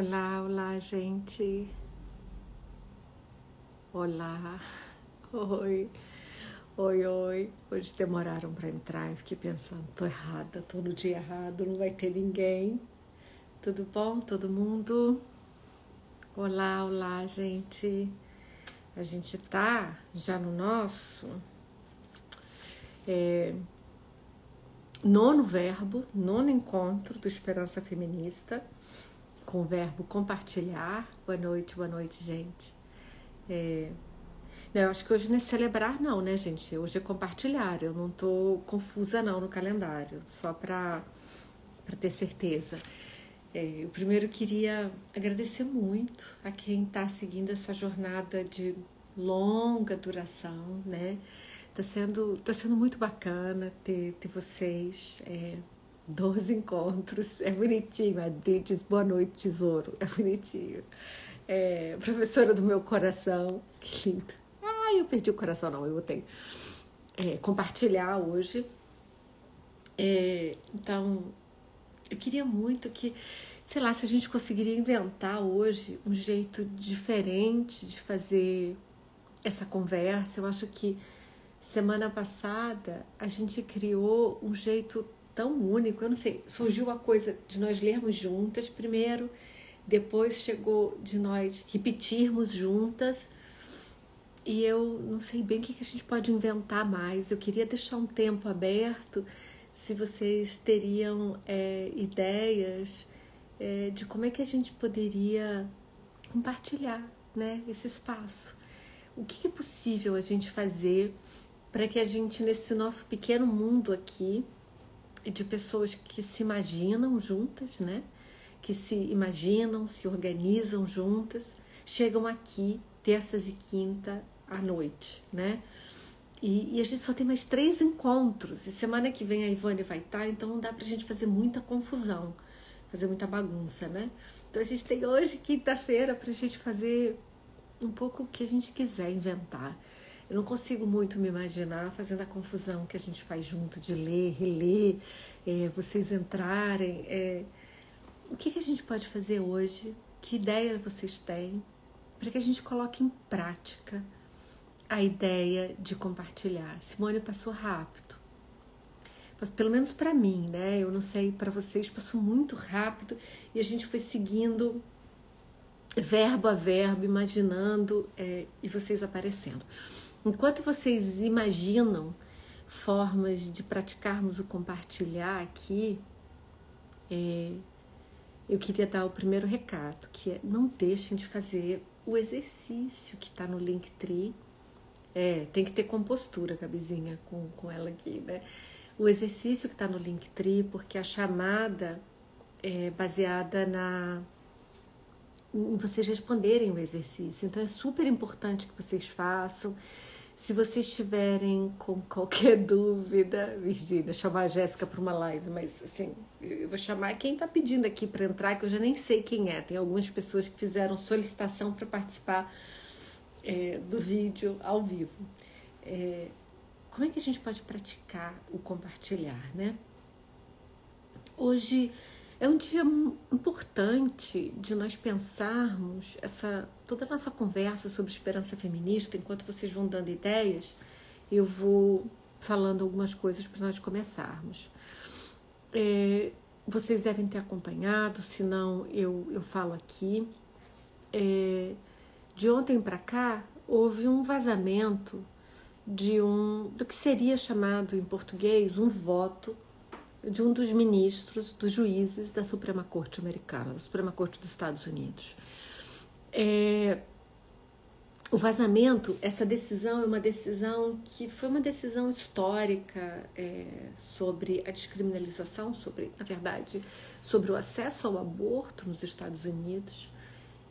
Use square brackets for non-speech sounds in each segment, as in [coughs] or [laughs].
Olá, olá, gente. Olá. [laughs] Oi. Oi, oi. Hoje demoraram para entrar. Eu fiquei pensando, tô errada, tô no dia errado, não vai ter ninguém. Tudo bom, todo mundo? Olá, olá, gente. A gente tá já no nosso é, nono verbo, nono encontro do Esperança Feminista com o verbo compartilhar. Boa noite, boa noite, gente. É, eu acho que hoje não é celebrar, não, né, gente? Hoje é compartilhar. Eu não tô confusa, não, no calendário, só para ter certeza. É, eu primeiro queria agradecer muito a quem está seguindo essa jornada de longa duração, né? Tá sendo, tá sendo muito bacana ter, ter vocês. É, 12 encontros, é bonitinho. A boa noite, tesouro, é bonitinho. É, professora do meu coração, que lindo. Ai, eu perdi o coração, não, eu botei. É, compartilhar hoje. É, então, eu queria muito que, sei lá, se a gente conseguiria inventar hoje um jeito diferente de fazer essa conversa. Eu acho que semana passada a gente criou um jeito tão único. Eu não sei, surgiu a coisa de nós lermos juntas primeiro, depois chegou de nós repetirmos juntas. E eu não sei bem o que a gente pode inventar mais. Eu queria deixar um tempo aberto se vocês teriam é, ideias é, de como é que a gente poderia compartilhar né, esse espaço. O que é possível a gente fazer para que a gente, nesse nosso pequeno mundo aqui, de pessoas que se imaginam juntas, né? Que se imaginam, se organizam juntas, chegam aqui terças e quinta à noite, né? E, e, a gente só tem mais três encontros. E semana que vem a Ivone vai estar, então não dá pra gente fazer muita confusão, fazer muita bagunça, né? Então a gente tem hoje, quinta-feira, pra gente fazer um pouco o que a gente quiser inventar. Eu não consigo muito me imaginar fazendo a confusão que a gente faz junto de ler, reler, é, vocês entrarem. É, o que, que a gente pode fazer hoje? Que ideia vocês têm para que a gente coloque em prática a ideia de compartilhar? Simone passou rápido. Mas pelo menos para mim, né? Eu não sei para vocês, passou muito rápido e a gente foi seguindo verbo a verbo, imaginando é, e vocês aparecendo. Enquanto vocês imaginam formas de praticarmos o compartilhar aqui, é, eu queria dar o primeiro recado, que é não deixem de fazer o exercício que está no Linktree. É, tem que ter compostura, Gabizinha, com, com ela aqui, né? O exercício que está no Linktree, porque a chamada é baseada na em vocês responderem o exercício. Então é super importante que vocês façam. Se vocês tiverem com qualquer [laughs] dúvida, Virgínia, chamar a Jéssica para uma live, mas assim, eu vou chamar quem está pedindo aqui para entrar, que eu já nem sei quem é. Tem algumas pessoas que fizeram solicitação para participar é, do vídeo ao vivo. É, como é que a gente pode praticar o compartilhar, né? Hoje é um dia importante de nós pensarmos essa toda a nossa conversa sobre esperança feminista. Enquanto vocês vão dando ideias, eu vou falando algumas coisas para nós começarmos. É, vocês devem ter acompanhado, se não eu, eu falo aqui. É, de ontem para cá houve um vazamento de um do que seria chamado em português um voto de um dos ministros, dos juízes da Suprema Corte Americana, da Suprema Corte dos Estados Unidos. É, o vazamento, essa decisão é uma decisão que foi uma decisão histórica é, sobre a descriminalização, sobre, na verdade, sobre o acesso ao aborto nos Estados Unidos.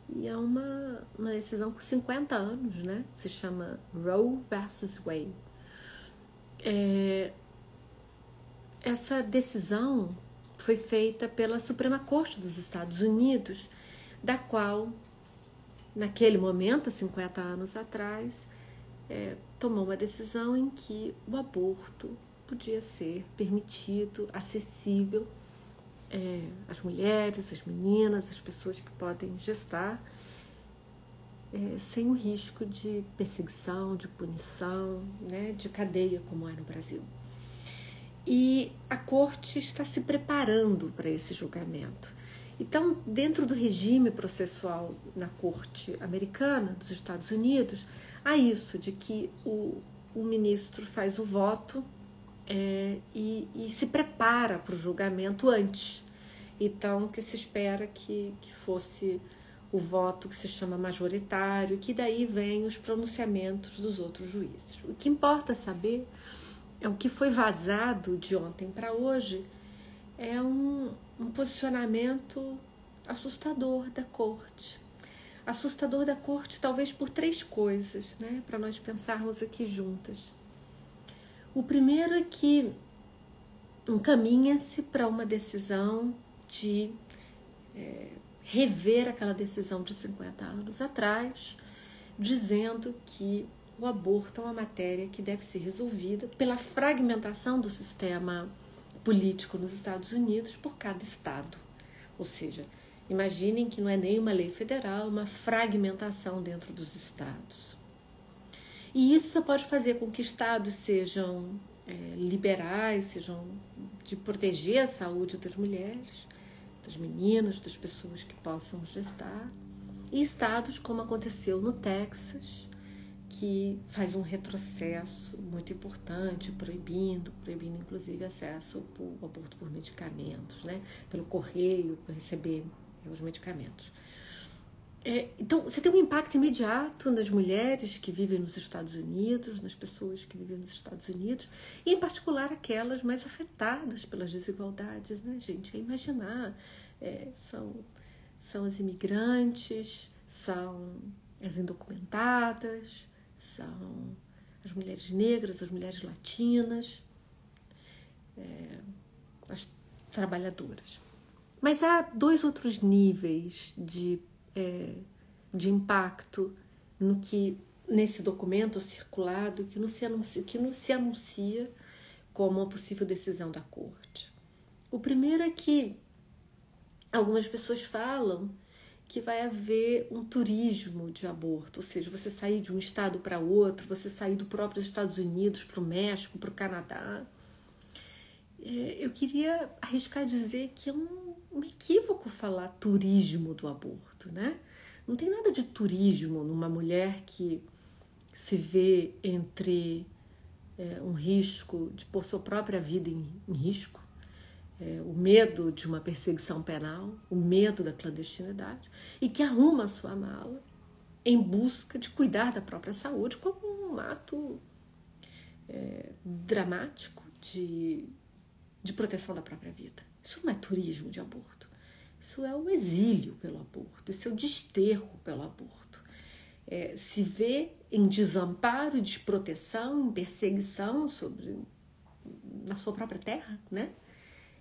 E é uma, uma decisão com 50 anos, né? Se chama Roe versus Wade. É, essa decisão foi feita pela Suprema Corte dos Estados Unidos, da qual, naquele momento, há 50 anos atrás, é, tomou uma decisão em que o aborto podia ser permitido, acessível é, as mulheres, as meninas, as pessoas que podem gestar é, sem o risco de perseguição, de punição, né, de cadeia, como é no Brasil. E a corte está se preparando para esse julgamento. Então, dentro do regime processual na corte americana dos Estados Unidos, há isso de que o, o ministro faz o voto é, e, e, se prepara para o julgamento antes. Então, que se espera que, que fosse o voto que se chama majoritário, que daí vem os pronunciamentos dos outros juízes. O que importa saber é o que foi vazado de ontem para hoje é um, um posicionamento assustador da corte. Assustador da corte, talvez por três coisas, né, para nós pensarmos aqui juntas. O primeiro é que encaminha-se para uma decisão de é, rever aquela decisão de 50 anos atrás, dizendo que o aborto é uma matéria que deve ser resolvida pela fragmentação do sistema político nos Estados Unidos por cada estado. Ou seja, imaginem que não é nem uma lei federal, uma fragmentação dentro dos estados. E isso só pode fazer com que estados sejam é, liberais, sejam de proteger a saúde das mulheres, das meninas, das pessoas que possam gestar, e estados como aconteceu no Texas, que faz um retrocesso muito importante, proibindo, proibindo inclusive acesso ao aborto por medicamentos, né? pelo correio, para receber os medicamentos. É, então, você tem um impacto imediato nas mulheres que vivem nos Estados Unidos, nas pessoas que vivem nos Estados Unidos, e em particular aquelas mais afetadas pelas desigualdades, né, gente? É imaginar. É, são, são as imigrantes, são as indocumentadas, são as mulheres negras, as mulheres latinas, é, as trabalhadoras. Mas há dois outros níveis de é, de impacto no que nesse documento circulado que não se anuncia, que não se anuncia como uma possível decisão da corte. O primeiro é que algumas pessoas falam que vai haver um turismo de aborto, ou seja, você sair de um estado para outro, você sair do próprio Estados Unidos para o México, para o Canadá. É, eu queria arriscar dizer que é um, um equívoco falar turismo do aborto, né? Não tem nada de turismo numa mulher que se vê entre é, um risco de pôr sua própria vida em, em risco, é, o medo de uma perseguição penal, o medo da clandestinidade, e que arruma a sua mala em busca de cuidar da própria saúde como um ato é, dramático de de proteção da própria vida. Isso não é turismo de aborto. Isso é o exílio pelo aborto, isso é o desterro pelo aborto. É, se vê em desamparo desproteção, em perseguição sobre na sua própria terra, né?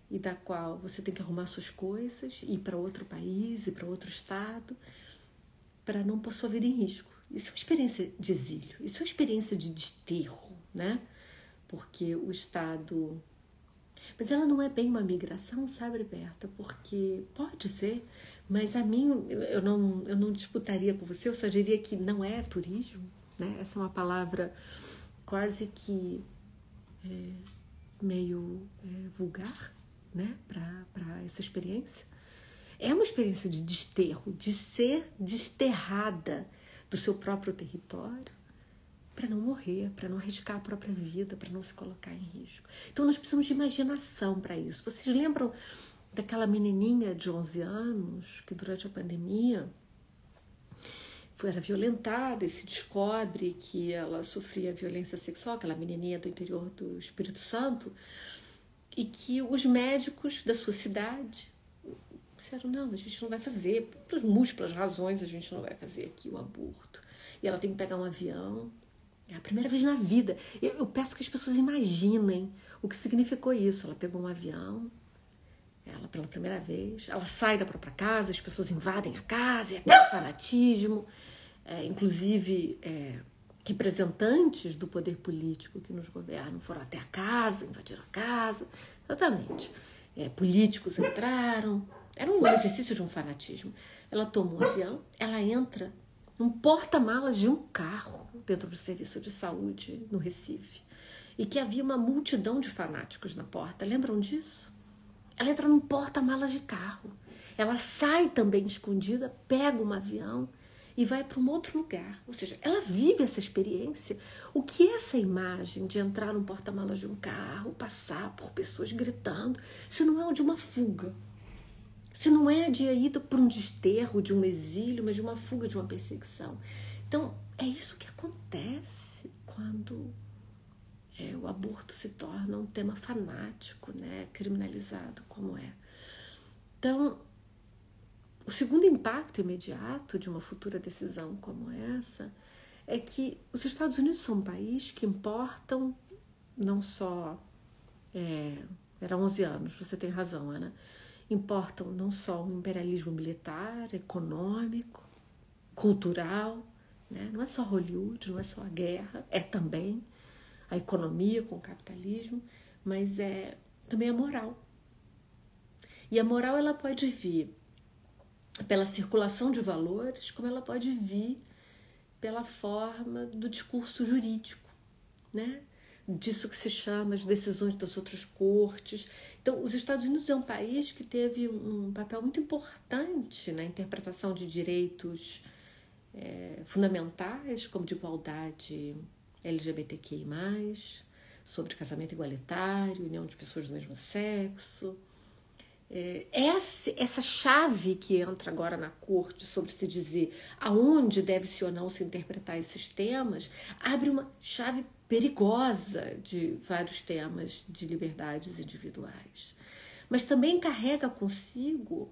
E da qual você tem que arrumar suas coisas, ir para outro país, ir para outro estado, para não pôr sua vida em risco. Isso é uma experiência de exílio, isso é uma experiência de desterro, né? Porque o Estado mas ela não é bem uma migração, sabe, Berta? Porque pode ser, mas a mim, eu não, eu não disputaria com você, eu só diria que não é turismo, né? Essa é uma palavra quase que é, meio é, vulgar, né, para essa experiência. É uma experiência de desterro, de ser desterrada do seu próprio território, para não morrer, para não arriscar a própria vida, para não se colocar em risco. Então nós precisamos de imaginação para isso. Vocês lembram daquela menininha de 11 anos que durante a pandemia foi era violentada e se descobre que ela sofria violência sexual, aquela menininha do interior do Espírito Santo, e que os médicos da sua cidade disseram: não, a gente não vai fazer, por múltiplas razões, a gente não vai fazer aqui o aborto. E ela tem que pegar um avião é a primeira vez na vida. Eu, eu, peço que as pessoas imaginem o que significou isso. Ela pegou um avião, ela pela primeira vez, ela sai da própria casa, as pessoas invadem a casa, e aquele fanatismo, é, inclusive é, representantes do poder político que nos governam foram até a casa, invadiram a casa, exatamente. é, políticos entraram. Era um exercício de um fanatismo. Ela toma um avião, ela entra num porta-malas de um carro dentro do serviço de saúde no Recife. E que havia uma multidão de fanáticos na porta. Lembram disso? Ela entra num porta-malas de carro. Ela sai também escondida, pega um avião e vai para um outro lugar. Ou seja, ela vive essa experiência. O que é essa imagem de entrar num porta-malas de um carro, passar por pessoas gritando, se não é de uma fuga? Se não é de ida para um desterro, de um exílio, mas de uma fuga, de uma perseguição. Então, é isso que acontece quando é, o aborto se torna um tema fanático, né, criminalizado como é. Então, o segundo impacto imediato de uma futura decisão como essa é que os Estados Unidos são um país que importam não só. É, era 11 anos, você tem razão, Ana. Importam não só um imperialismo militar, econômico, cultural, né? não é só Hollywood, não é só a guerra, é também a economia com o capitalismo, mas é também a moral. E a moral ela pode vir pela circulação de valores, como ela pode vir pela forma do discurso jurídico, né? Disso que se chama as decisões das outras cortes. Então, os Estados Unidos é um país que teve um papel muito importante na interpretação de direitos é, fundamentais, como de igualdade LGBTQI, sobre casamento igualitário, união de pessoas do mesmo sexo, essa, essa chave que entra agora na corte sobre se dizer aonde deve-se ou não se interpretar esses temas, abre uma chave perigosa de vários temas de liberdades individuais. Mas também carrega consigo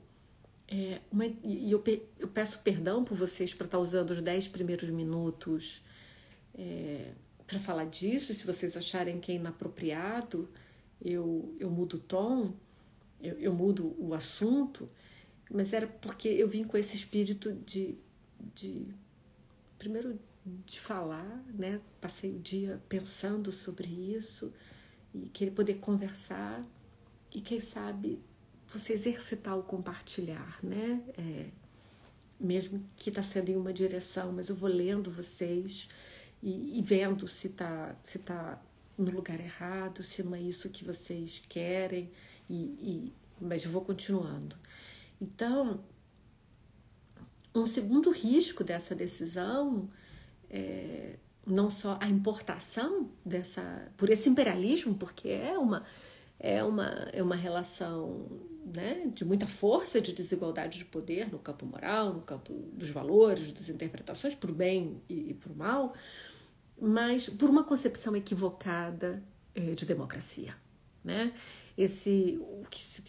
é, uma, e eu, eu, peço perdão por vocês para estar usando os dez primeiros minutos é, para falar disso. Se vocês acharem que é inapropriado, eu, eu mudo o tom eu, eu mudo o assunto, mas era porque eu vim com esse espírito de, de primeiro de falar, né? Passei o dia pensando sobre isso e querer poder conversar e quem sabe você exercitar o compartilhar, né? É, mesmo que está sendo em uma direção, mas eu vou lendo vocês e, e vendo se está se tá no lugar errado, se não é isso que vocês querem e, e, mas vou continuando. Então, um segundo risco dessa decisão é não só a importação dessa por esse imperialismo, porque é uma é uma é uma relação né, de muita força de desigualdade de poder no campo moral, no campo dos valores, das interpretações, por bem e, e por mal, mas por uma concepção equivocada é, de democracia. Né? Esse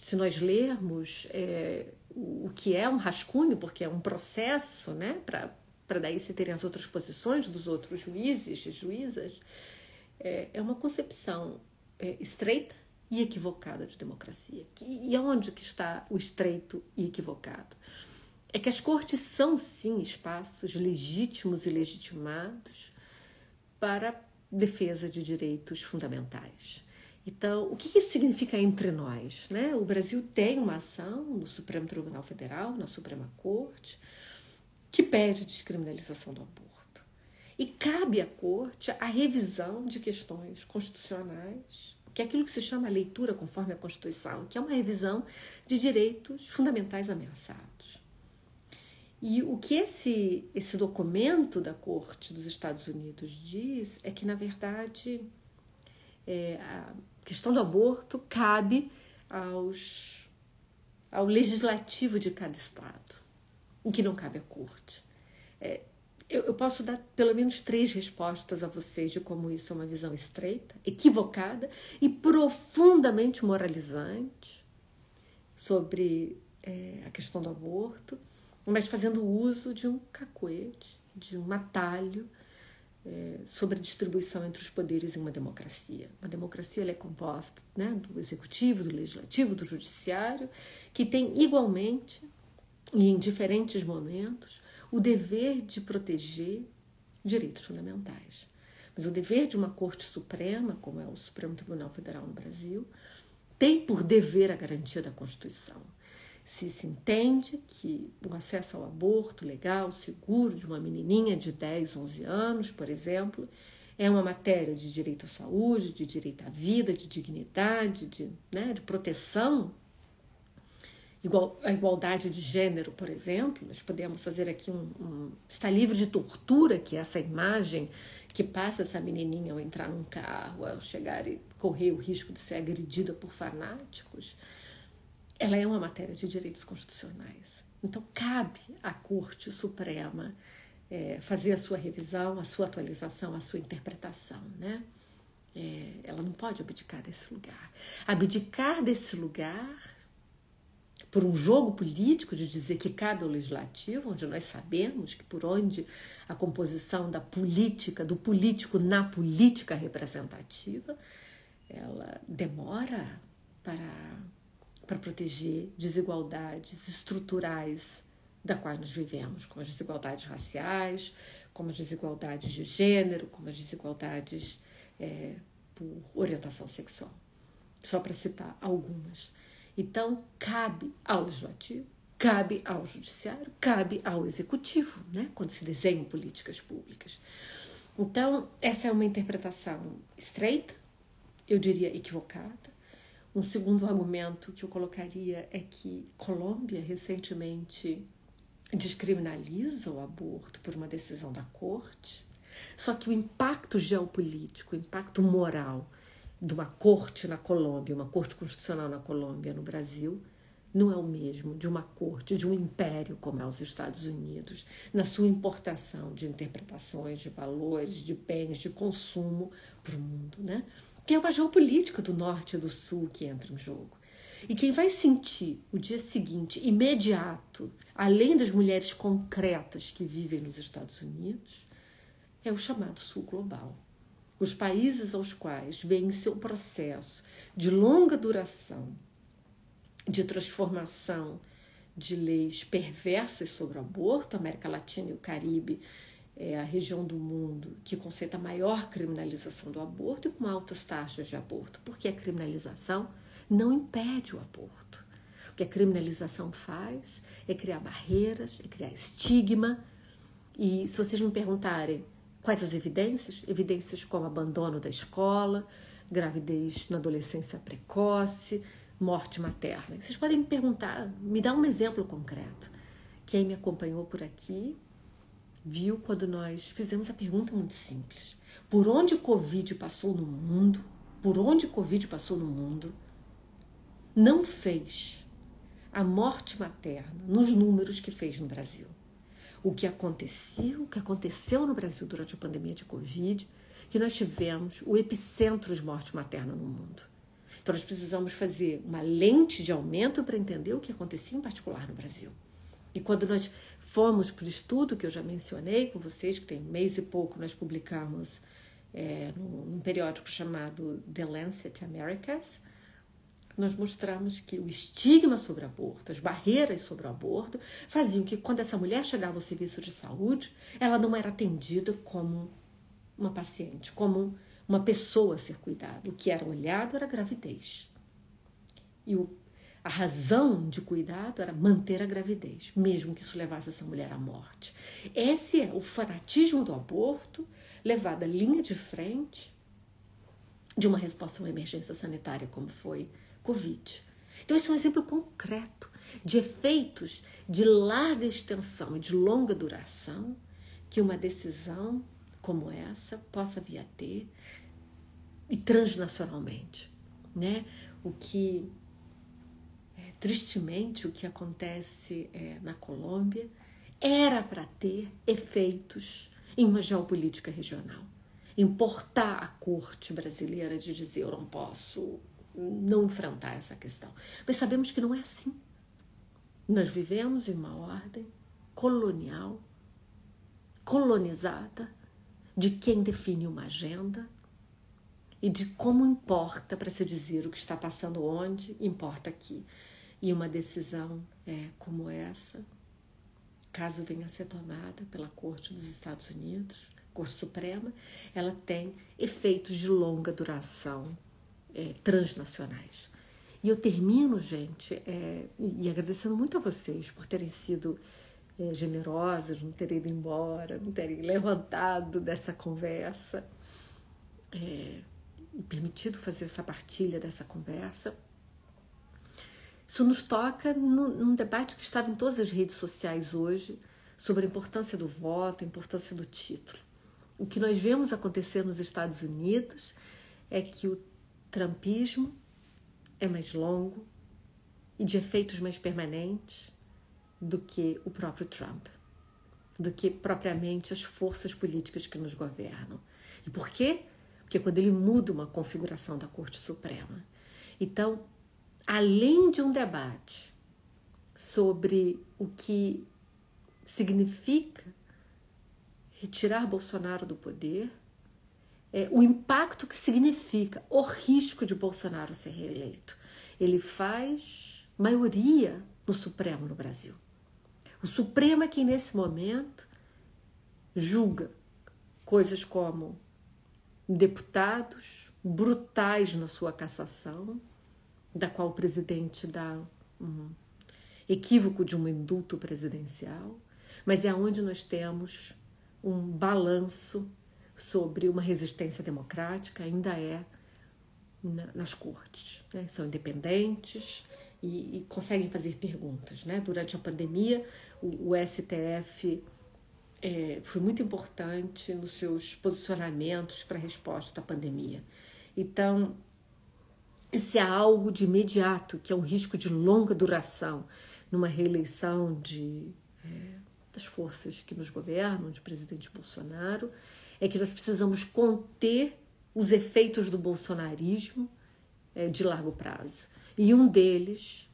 se nós lermos é, o que é um rascunho, porque é um processo, né, para daí se terem as outras posições dos outros juízes e juízas, é, é uma concepção é, estreita e equivocada de democracia. E onde que está o estreito e equivocado? É que as cortes são sim espaços legítimos e legitimados para defesa de direitos fundamentais. Então, o que isso significa entre nós? Né? O Brasil tem uma ação no Supremo Tribunal Federal, na Suprema Corte, que pede descriminalização do aborto. E cabe à Corte a revisão de questões constitucionais, que é aquilo que se chama leitura conforme a Constituição, que é uma revisão de direitos fundamentais ameaçados. E o que esse, esse documento da Corte dos Estados Unidos diz é que, na verdade, é, a, questão do aborto cabe aos, ao legislativo de cada estado, em que não cabe à corte. É, eu, eu posso dar pelo menos três respostas a vocês de como isso é uma visão estreita, equivocada e profundamente moralizante sobre é, a questão do aborto, mas fazendo uso de um cacuete, de um atalho é, sobre a distribuição entre os poderes em uma democracia. Uma democracia é composta né, do executivo, do legislativo, do judiciário, que tem igualmente e em diferentes momentos o dever de proteger direitos fundamentais. Mas o dever de uma Corte Suprema, como é o Supremo Tribunal Federal no Brasil, tem por dever a garantia da Constituição. Se se entende que o acesso ao aborto legal, seguro, de uma menininha de 10, 11 anos, por exemplo, é uma matéria de direito à saúde, de direito à vida, de dignidade, de, né, de proteção igual, a igualdade de gênero, por exemplo, nós podemos fazer aqui um, um está livre de tortura, que é essa imagem que passa essa menininha ao entrar num carro, ao chegar e correr o risco de ser agredida por fanáticos. Ela é uma matéria de direitos constitucionais. Então, cabe à Corte Suprema é, fazer a sua revisão, a sua atualização, a sua interpretação, né? É, ela não pode abdicar desse lugar. Abdicar desse lugar por um jogo político de dizer que cabe ao legislativo, onde nós sabemos que por onde a composição da política, do político na política representativa, ela demora para, para proteger desigualdades estruturais da qual nós vivemos, como as desigualdades raciais, como as desigualdades de gênero, como as desigualdades é, por orientação sexual. Só para citar algumas. Então, cabe ao legislativo, cabe ao judiciário, cabe ao executivo, né, quando se desenham políticas públicas. Então, essa é uma interpretação estreita, eu diria equivocada. Um segundo argumento que eu colocaria é que Colômbia recentemente descriminaliza o aborto por uma decisão da corte. Só que o impacto geopolítico, o impacto moral de uma corte na Colômbia, uma corte constitucional na Colômbia, no Brasil, não é o mesmo de uma corte, de um império como é os Estados Unidos, na sua importação de interpretações, de valores, de bens, de consumo para o mundo, né? Que é uma geopolítica do norte e do sul que entra em jogo. E quem vai sentir o dia seguinte, imediato, além das mulheres concretas que vivem nos Estados Unidos, é o chamado sul global os países aos quais vem seu processo de longa duração de transformação de leis perversas sobre o aborto, América Latina e o Caribe é a região do mundo que concentra maior criminalização do aborto e com altas taxas de aborto, porque a criminalização não impede o aborto. O que a criminalização faz é criar barreiras, é criar estigma. E se vocês me perguntarem Quais as evidências? Evidências como abandono da escola, gravidez na adolescência precoce, morte materna. Vocês podem me perguntar, me dá um exemplo concreto. Quem me acompanhou por aqui viu quando nós fizemos a pergunta muito simples: por onde o Covid passou no mundo? Por onde o Covid passou no mundo? Não fez a morte materna nos números que fez no Brasil o que aconteceu, o que aconteceu no Brasil durante a pandemia de Covid, que nós tivemos o epicentro de morte materna no mundo. Então nós precisamos fazer uma lente de aumento para entender o que acontecia em particular no Brasil. E quando nós fomos para o estudo que eu já mencionei com vocês, que tem mês e pouco, nós publicamos é, num, periódico chamado The Lancet Americas, nós mostramos que o estigma sobre aborto, as barreiras sobre o aborto, faziam que quando essa mulher chegava ao serviço de saúde, ela não era atendida como uma paciente, como uma pessoa a ser cuidada. O que era olhado era a gravidez. E o, a razão de cuidado era manter a gravidez, mesmo que isso levasse essa mulher à morte. Esse é o fanatismo do aborto levado à linha de frente de uma resposta a uma emergência sanitária, como foi Covid. Então, esse é um exemplo concreto de efeitos de larga extensão e de longa duração que uma decisão como essa possa vir a ter e transnacionalmente, né? O que tristemente o que acontece é, na Colômbia era para ter efeitos em uma geopolítica regional, importar a corte brasileira de dizer eu não posso não enfrentar essa questão. Mas sabemos que não é assim. Nós vivemos em uma ordem colonial, colonizada, de quem define uma agenda e de como importa para se dizer o que está passando onde, importa aqui. E uma decisão é, como essa, caso venha a ser tomada pela Corte dos Estados Unidos, Corte Suprema, ela tem efeitos de longa duração é, transnacionais. E eu termino, gente, é, e agradecendo muito a vocês por terem sido é, generosas, não terem ido embora, não terem levantado dessa conversa é, permitido fazer essa partilha dessa conversa. Isso nos toca num debate que estava em todas as redes sociais hoje sobre a importância do voto, a importância do título. O que nós vemos acontecer nos Estados Unidos é que o trumpismo é mais longo e de efeitos mais permanentes do que o próprio Trump, do que propriamente as forças políticas que nos governam. E por quê? Porque quando ele muda uma configuração da Corte Suprema. Então, além de um debate sobre o que significa retirar Bolsonaro do poder, é, o impacto que significa o risco de Bolsonaro ser reeleito. Ele faz maioria no Supremo no Brasil. O Supremo é quem, nesse momento, julga coisas como deputados brutais na sua cassação, da qual o presidente dá um equívoco de um indulto presidencial, mas é onde nós temos um balanço sobre uma resistência democrática, ainda é na, nas cortes. Né? São independentes e, e, conseguem fazer perguntas. Né? Durante a pandemia, o, o STF é, foi muito importante nos seus posicionamentos para a resposta à pandemia. Então, se há algo de imediato, que é um risco de longa duração numa reeleição de, é, das forças que nos governam, de presidente Bolsonaro, é que nós precisamos conter os efeitos do bolsonarismo é, de largo prazo. E um deles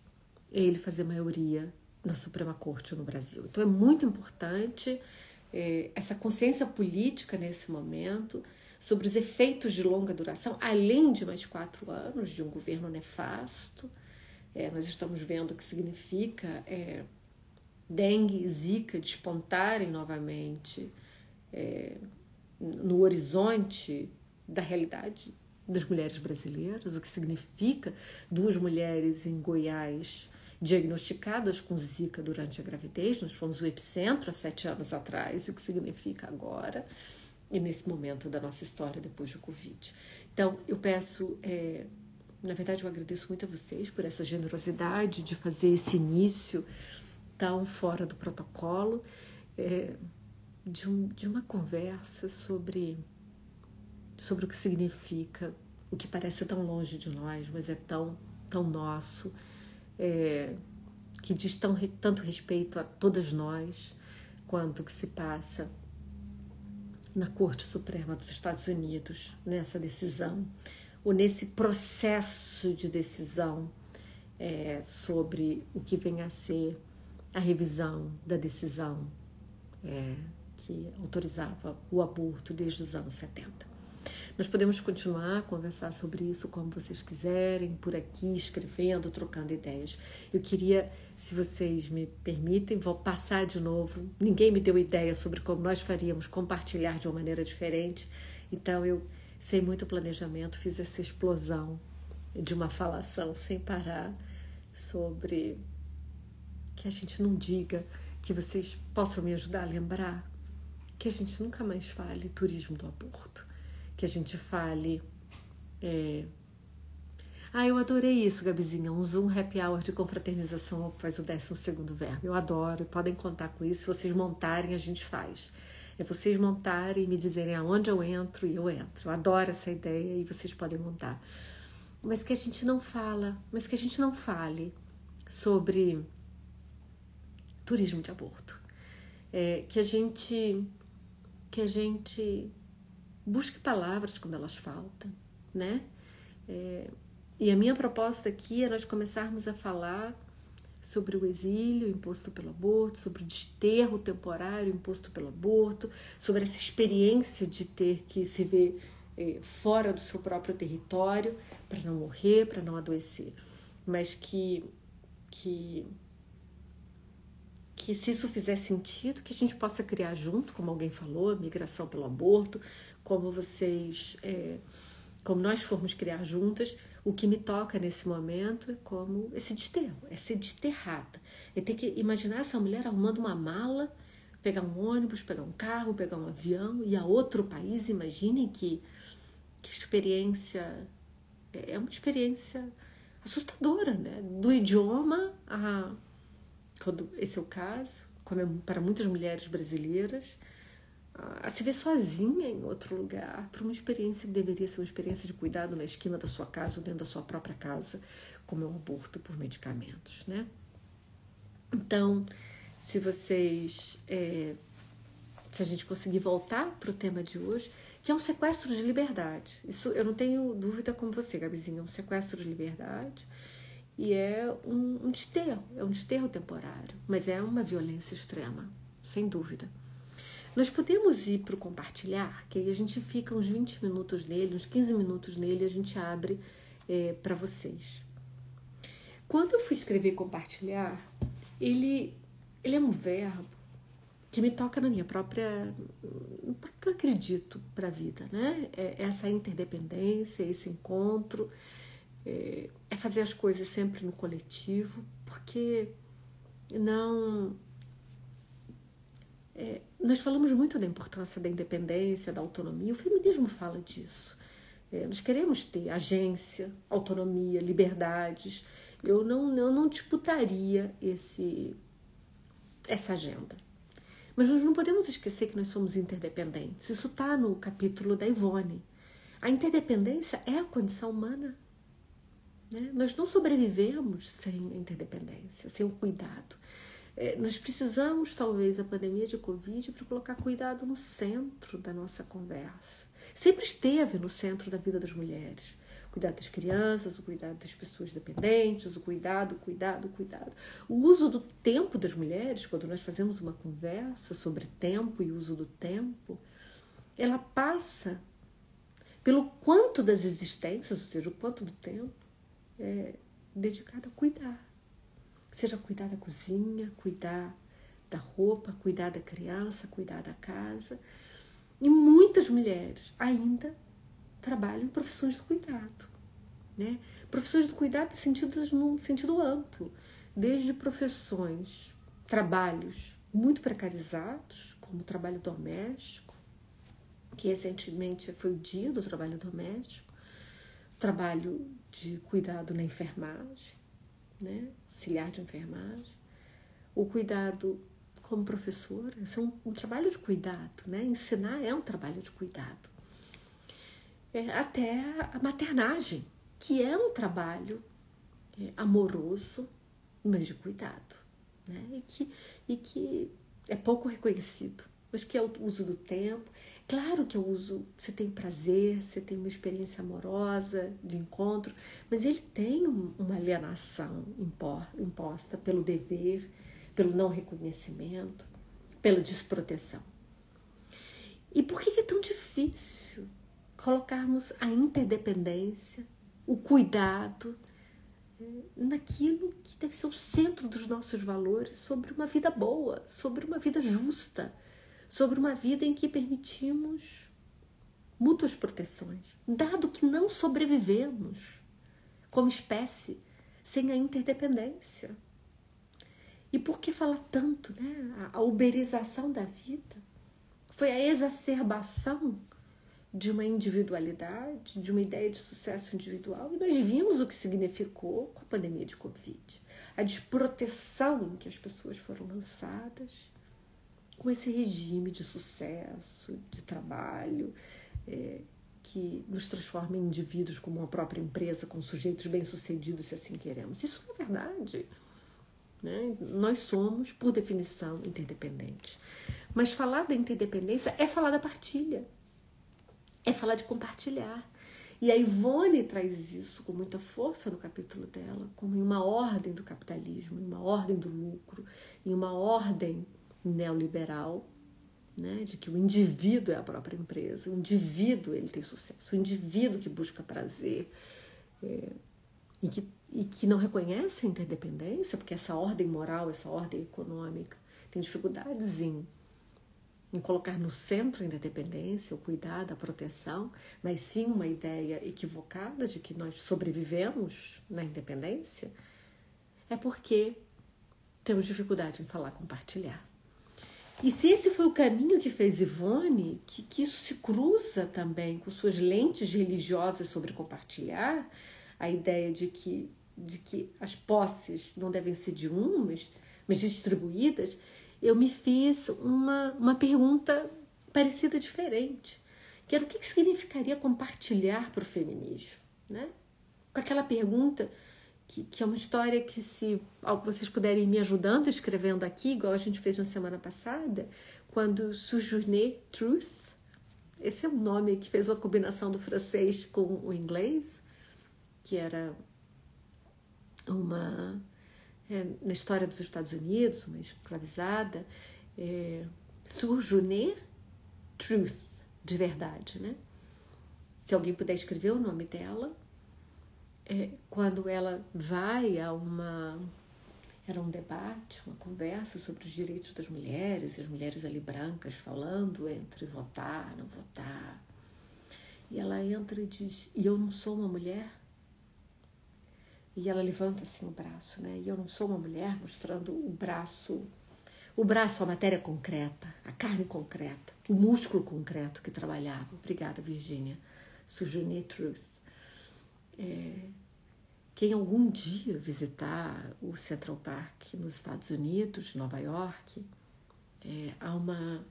é ele fazer maioria na Suprema Corte no Brasil. Então é muito importante é, essa consciência política nesse momento sobre os efeitos de longa duração, além de mais quatro anos de um governo nefasto. É, nós estamos vendo o que significa é, dengue e zika despontarem novamente é, no horizonte da realidade das mulheres brasileiras, o que significa duas mulheres em Goiás diagnosticadas com zika durante a gravidez. Nós fomos o epicentro há sete anos atrás, o que significa agora e nesse momento da nossa história depois do Covid. Então, eu peço, é, na verdade, eu agradeço muito a vocês por essa generosidade de fazer esse início tão fora do protocolo, é, de, um, de uma conversa sobre, sobre o que significa, o que parece tão longe de nós, mas é tão, tão nosso, é, que diz tão, tanto respeito a todas nós, quanto o que se passa na Corte Suprema dos Estados Unidos nessa decisão, ou nesse processo de decisão é, sobre o que vem a ser a revisão da decisão é, que autorizava o aborto desde os anos 70. Nós podemos continuar a conversar sobre isso como vocês quiserem, por aqui, escrevendo, trocando ideias. Eu queria, se vocês me permitem, vou passar de novo. Ninguém me deu ideia sobre como nós faríamos compartilhar de uma maneira diferente, então eu, sem muito planejamento, fiz essa explosão de uma falação sem parar sobre que a gente não diga, que vocês possam me ajudar a lembrar que a gente nunca mais fale turismo do aborto que a gente fale. É... Ah, eu adorei isso, Gabizinha. Um Zoom happy hour de confraternização faz o 12 segundo verbo. Eu adoro, podem contar com isso. Se vocês montarem, a gente faz. É vocês montarem e me dizerem aonde eu entro e eu entro. Eu adoro essa ideia e vocês podem montar. Mas que a gente não fala, mas que a gente não fale sobre turismo de aborto. É, que a gente que a gente busque palavras quando elas faltam, né? É, e a minha proposta aqui é nós começarmos a falar sobre o exílio imposto pelo aborto, sobre o desterro temporário imposto pelo aborto, sobre essa experiência de ter que se ver é, fora do seu próprio território para não morrer, para não adoecer, mas que que que se isso fizer sentido, que a gente possa criar junto, como alguém falou, migração pelo aborto, como vocês é, como nós formos criar juntas, o que me toca nesse momento é como esse desterro, é ser desterrada. É ter que imaginar essa mulher arrumando uma mala, pegar um ônibus, pegar um carro, pegar um avião e a outro país. Imaginem que, que experiência, é, é uma experiência assustadora, né? Do idioma a. Quando esse é o caso, como é para muitas mulheres brasileiras, a se ver sozinha em outro lugar, para uma experiência que deveria ser uma experiência de cuidado na esquina da sua casa ou dentro da sua própria casa, como é um aborto por medicamentos, né? Então, se vocês, é, se a gente conseguir voltar para o tema de hoje, que é um sequestro de liberdade. Isso eu não tenho dúvida como você, Gabizinha, é um sequestro de liberdade e é um, um desterro, é um desterro temporário, mas é uma violência extrema, sem dúvida. Nós podemos ir para o compartilhar, que aí a gente fica uns 20 minutos nele, uns 15 minutos nele, a gente abre é, para vocês. Quando eu fui escrever compartilhar, ele, ele é um verbo que me toca na minha própria. porque eu acredito para a vida, né? É essa interdependência, esse encontro, é, é fazer as coisas sempre no coletivo, porque não. É, nós falamos muito da importância da independência, da autonomia, o feminismo fala disso. É, nós queremos ter agência, autonomia, liberdades. Eu não, eu não disputaria esse, essa agenda. Mas nós não podemos esquecer que nós somos interdependentes. Isso está no capítulo da Ivone. A interdependência é a condição humana. Né? Nós não sobrevivemos sem a interdependência, sem o cuidado. É, nós precisamos, talvez, a pandemia de Covid para colocar cuidado no centro da nossa conversa. Sempre esteve no centro da vida das mulheres. O cuidado das crianças, o cuidado das pessoas dependentes, o cuidado, cuidado, cuidado. O uso do tempo das mulheres, quando nós fazemos uma conversa sobre tempo e uso do tempo, ela passa pelo quanto das existências, ou seja, o quanto do tempo é dedicado a cuidar Seja cuidar da cozinha, cuidar da roupa, cuidar da criança, cuidar da casa. E muitas mulheres ainda trabalham em profissões de cuidado. Né? Profissões de cuidado sentidas num sentido amplo, desde profissões, trabalhos muito precarizados, como o trabalho doméstico, que recentemente foi o dia do trabalho doméstico, trabalho de cuidado na enfermagem, né? auxiliar de enfermagem, o cuidado como professora, isso é um, um trabalho de cuidado, né? Ensinar é um trabalho de cuidado. É, até a maternagem, que é um trabalho é, amoroso, mas de cuidado, né? E que, e que é pouco reconhecido, mas que é o uso do tempo, Claro que eu uso, você tem prazer, você tem uma experiência amorosa de encontro, mas ele tem uma alienação imposta pelo dever, pelo não reconhecimento, pela desproteção. E por que é tão difícil colocarmos a interdependência, o cuidado eh, naquilo que deve ser o centro dos nossos valores sobre uma vida boa, sobre uma vida justa? Sobre uma vida em que permitimos mútuas proteções, dado que não sobrevivemos como espécie sem a interdependência. E por que falar tanto, né? A uberização da vida foi a exacerbação de uma individualidade, de uma ideia de sucesso individual, e nós vimos o que significou com a pandemia de Covid. A desproteção em que as pessoas foram lançadas, com esse regime de sucesso, de trabalho, é, que nos transforma em indivíduos como uma própria empresa, com sujeitos bem-sucedidos, se assim queremos. Isso não é verdade. Né? Nós somos, por definição, interdependentes. Mas falar da interdependência é falar da partilha, é falar de compartilhar. E a Ivone traz isso com muita força no capítulo dela, como em uma ordem do capitalismo, em uma ordem do lucro, em uma ordem neoliberal, né, de que o indivíduo é a própria empresa, o indivíduo ele tem sucesso, o indivíduo que busca prazer é, e, que, e que não reconhece a interdependência, porque essa ordem moral, essa ordem econômica tem dificuldades em, em colocar no centro a independência, o cuidado, a proteção, mas sim uma ideia equivocada de que nós sobrevivemos na independência, é porque temos dificuldade em falar, compartilhar. E se esse foi o caminho que fez Ivone, que, que isso se cruza também com suas lentes religiosas sobre compartilhar, a ideia de que, de que as posses não devem ser de um, mas, mas distribuídas, eu me fiz uma, uma pergunta parecida diferente, que era o que significaria compartilhar para o feminismo, né? Com aquela pergunta que, que é uma história que se vocês puderem me ajudando escrevendo aqui, igual a gente fez na semana passada, quando Sojourner Truth, esse é um nome que fez uma combinação do francês com o inglês, que era uma é, na história dos Estados Unidos, uma escravizada, é, Sojourner Truth, de verdade, né? Se alguém puder escrever o nome dela, é, quando ela vai a uma era um debate, uma conversa sobre os direitos das mulheres, e as mulheres ali brancas falando entre votar, não votar. E ela entra e diz: E eu não sou uma mulher? E ela levanta assim o braço, né? E eu não sou uma mulher, mostrando o braço, o braço, a matéria concreta, a carne concreta, o músculo concreto que trabalhava. Obrigada, Virginia. Sujuni Truth. É, quem algum dia visitar o Central Park nos Estados Unidos, Nova York, é, há, uma,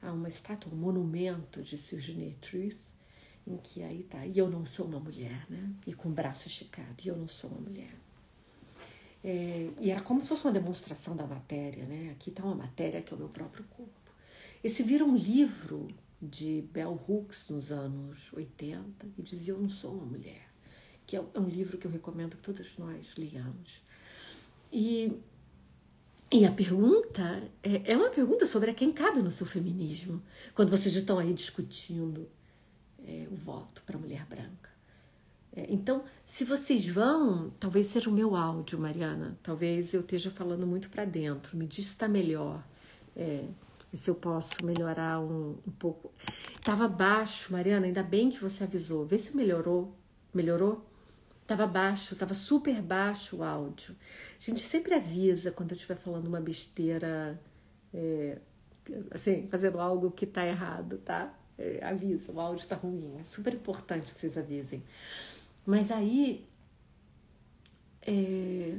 há uma estátua, um monumento de Sujuni Truth, em que aí tá, e eu não sou uma mulher, né? E com o braço esticado, e eu não sou uma mulher. É, e era como se fosse uma demonstração da matéria, né? Aqui está uma matéria que é o meu próprio corpo. Esse vira um livro de Bell Hooks nos anos 80 e dizia: Eu não sou uma mulher, que é um livro que eu recomendo que todos nós leiamos. E, e a pergunta é, é uma pergunta sobre a quem cabe no seu feminismo, quando vocês estão aí discutindo é, o voto para a mulher branca. É, então, se vocês vão, talvez seja o meu áudio, Mariana, talvez eu esteja falando muito para dentro, me diz se está melhor, é, se eu posso melhorar um, um pouco. Estava baixo, Mariana, ainda bem que você avisou, vê se melhorou. Melhorou? Estava baixo, estava super baixo o áudio. A gente sempre avisa quando eu estiver falando uma besteira, é, assim, fazendo algo que está errado, tá? é, avisa, o áudio está ruim. É super importante que vocês avisem. Mas aí. É...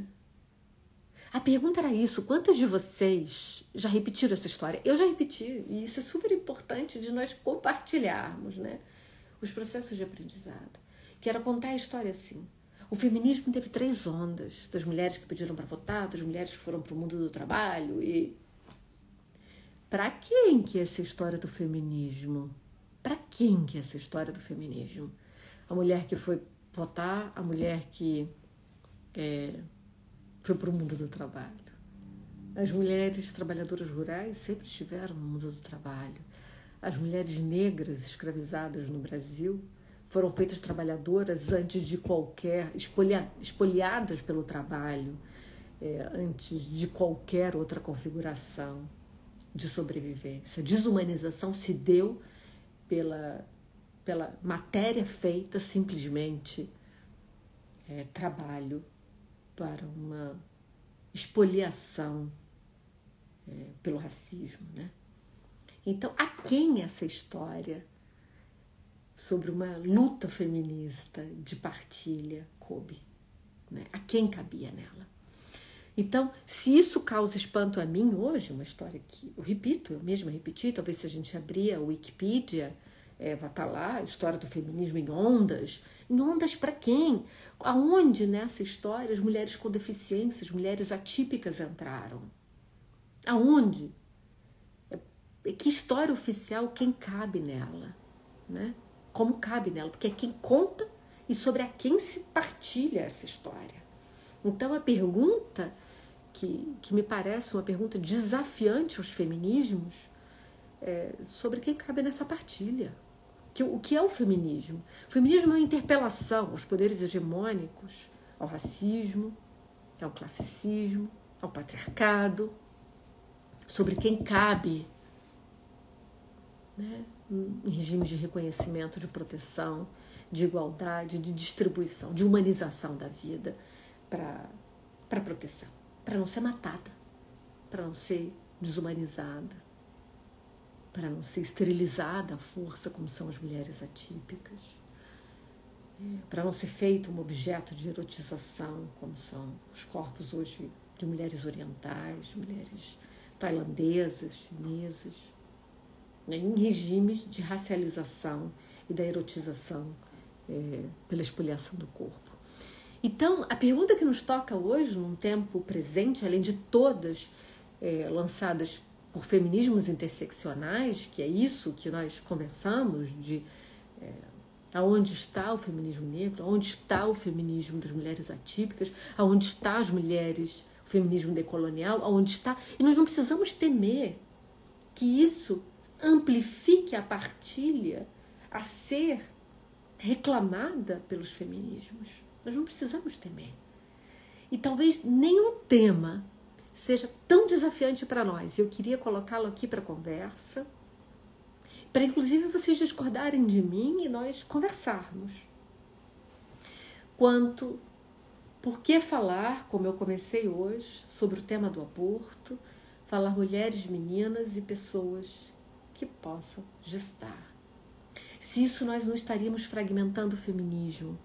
A pergunta era isso: quantas de vocês já repetiram essa história? Eu já repeti, e isso é super importante de nós compartilharmos, né? Os processos de aprendizado. Que era contar a história assim. O feminismo teve três ondas: das mulheres que pediram para votar, das mulheres que foram para o mundo do trabalho e. Para quem que é essa história do feminismo? Para quem que é essa história do feminismo? A mulher que foi votar, a mulher que é, foi para o mundo do trabalho. As mulheres trabalhadoras rurais sempre estiveram no mundo do trabalho. As mulheres negras escravizadas no Brasil foram feitas trabalhadoras antes de qualquer espolia, espoliadas pelo trabalho, é, antes de qualquer outra configuração de sobrevivência. A desumanização se deu pela, pela matéria feita simplesmente é, trabalho para uma expoliação é, pelo racismo, né? Então, a quem essa história sobre uma luta feminista de partilha coube? Né? A quem cabia nela? Então, se isso causa espanto a mim hoje, uma história que eu repito, eu mesma repeti, talvez se a gente abrir a Wikipedia, é, vai estar tá lá, a história do feminismo em ondas. Em ondas para quem? Aonde nessa história as mulheres com deficiências, mulheres atípicas entraram? Aonde? É, que história oficial quem cabe nela? Né? Como cabe nela? Porque é quem conta e sobre a quem se partilha essa história. Então a pergunta que, que me parece uma pergunta desafiante aos feminismos é sobre quem cabe nessa partilha. Que, o que é o feminismo? O feminismo é uma interpelação aos poderes hegemônicos, ao racismo, ao classicismo, ao patriarcado, sobre quem cabe né? Regimes de reconhecimento, de proteção, de igualdade, de distribuição, de humanização da vida para proteção, para não ser matada, para não ser desumanizada, para não ser esterilizada à força, como são as mulheres atípicas, é, para não ser feito um objeto de erotização, como são os corpos hoje de mulheres orientais, mulheres tailandesas, chinesas, né, em regimes de racialização e da erotização é, pela expoliação do corpo. Então, a pergunta que nos toca hoje, num tempo presente, além de todas é, lançadas por feminismos interseccionais, que é isso que nós conversamos, de é, aonde está o feminismo negro, aonde está o feminismo das mulheres atípicas, aonde está as mulheres, o feminismo decolonial, aonde está. E nós não precisamos temer que isso amplifique a partilha a ser reclamada pelos feminismos. Nós não precisamos temer. E talvez nenhum tema seja tão desafiante para nós. Eu queria colocá-lo aqui para conversa, para inclusive vocês discordarem de mim e nós conversarmos. Quanto por que falar, como eu comecei hoje, sobre o tema do aborto, falar mulheres, meninas e pessoas que possam gestar. Se isso nós não estaríamos fragmentando o feminismo,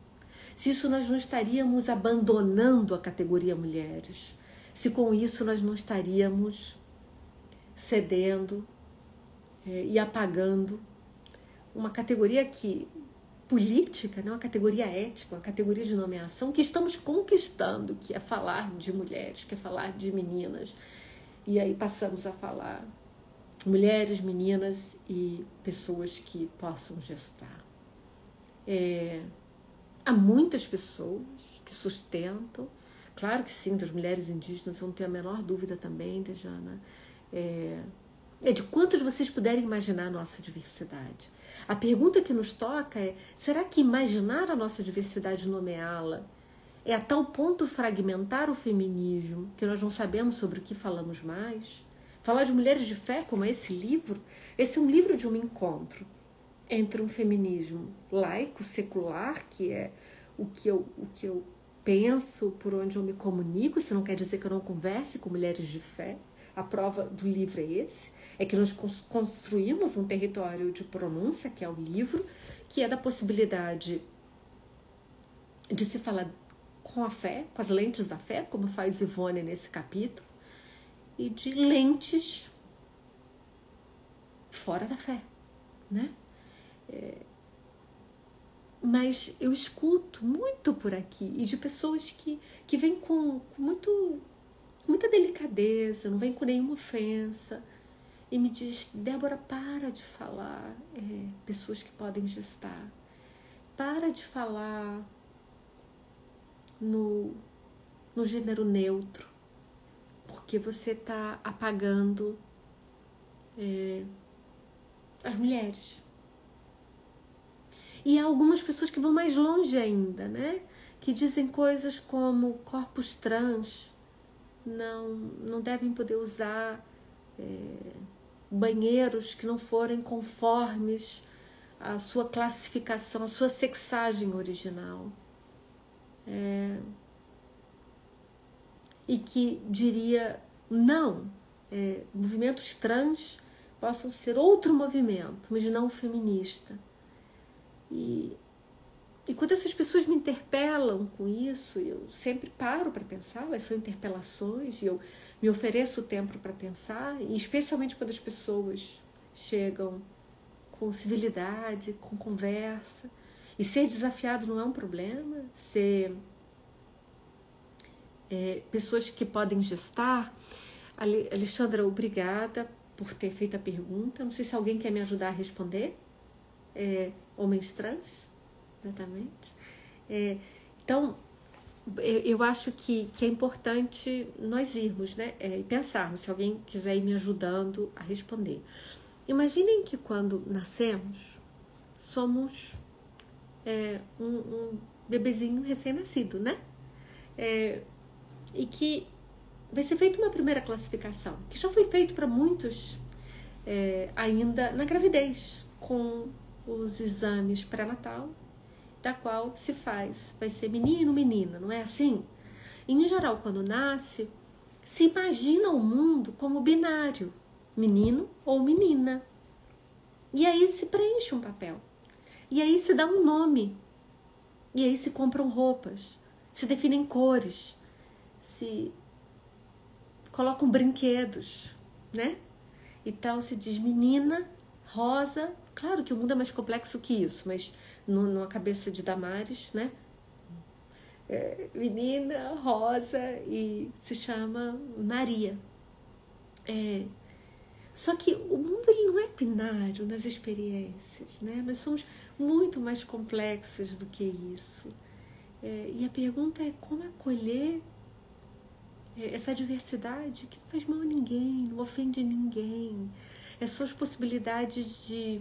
se isso nós não estaríamos abandonando a categoria mulheres, se com isso nós não estaríamos cedendo é, e apagando uma categoria que política, né, uma categoria ética, uma categoria de nomeação que estamos conquistando, que é falar de mulheres, que é falar de meninas. E aí passamos a falar mulheres, meninas e pessoas que possam gestar. É, há muitas pessoas que sustentam, claro que sim, das mulheres indígenas, eu não tenho a menor dúvida também, Dejana. É, é de quantos vocês puderem imaginar a nossa diversidade. A pergunta que nos toca é: será que imaginar a nossa diversidade e nomeá-la é a tal ponto fragmentar o feminismo que nós não sabemos sobre o que falamos mais? Falar de mulheres de fé, como esse livro, esse é um livro de um encontro entre um feminismo laico, secular, que é o que eu, o que eu penso, por onde eu me comunico, isso não quer dizer que eu não converse com mulheres de fé. A prova do livro é esse, é que nós construímos um território de pronúncia, que é o livro, que é da possibilidade de se falar com a fé, com as lentes da fé, como faz Ivone nesse capítulo, e de lentes fora da fé, né? É, mas eu escuto muito por aqui e de pessoas que, que vêm com, muito, muita delicadeza, não vêm com nenhuma ofensa e me diz, Débora, para de falar é, pessoas que podem gestar, para de falar no, no gênero neutro, porque você está apagando é, as mulheres. E há algumas pessoas que vão mais longe ainda, né? Que dizem coisas como corpos trans não, não devem poder usar é, banheiros que não forem conformes à sua classificação, à sua sexagem original. É, e que diria não, é, movimentos trans possam ser outro movimento, mas não feminista. E, e quando essas pessoas me interpelam com isso, eu sempre paro para pensar, elas são interpelações, e eu me ofereço o tempo para pensar, e especialmente quando as pessoas chegam com civilidade, com conversa. E ser desafiado não é um problema, ser é, pessoas que podem gestar. Alexandra, obrigada por ter feito a pergunta. Não sei se alguém quer me ajudar a responder. É, homens trans, exatamente. É, então, eu acho que, que é importante nós irmos, né? É, e pensarmos, se alguém quiser ir me ajudando a responder. Imaginem que quando nascemos, somos é, um, um bebezinho recém-nascido, né? É, e que vai ser feita uma primeira classificação, que já foi feito para muitos é, ainda na gravidez, com os exames pré-natal, da qual se faz, vai ser menino, menina, não é assim? Em geral, quando nasce, se imagina o mundo como binário, menino ou menina. E aí se preenche um papel. E aí se dá um nome. E aí se compram roupas, se definem cores, se colocam brinquedos, né? Então se diz menina, rosa. Claro que o mundo é mais complexo que isso, mas no, numa cabeça de Damares, né? É, menina, rosa e se chama Maria. É, só que o mundo ele não é binário nas experiências, né? Nós somos muito mais complexos do que isso. É, e a pergunta é como acolher essa diversidade que não faz mal a ninguém, não ofende ninguém. É suas possibilidades de,